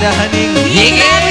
ada hening Yeay.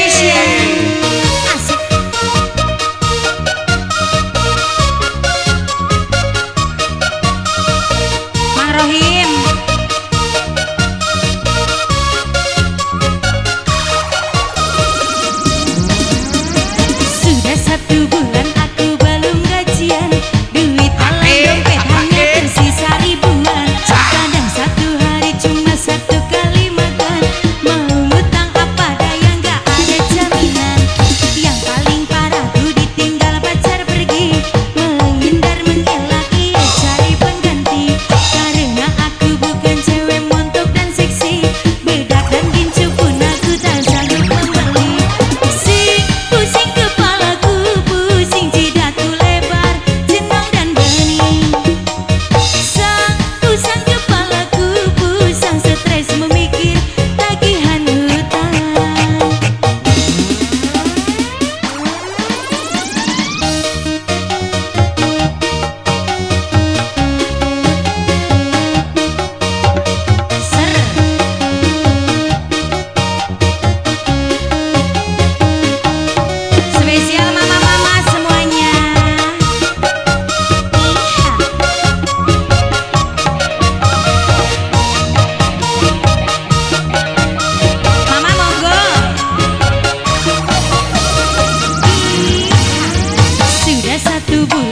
you good.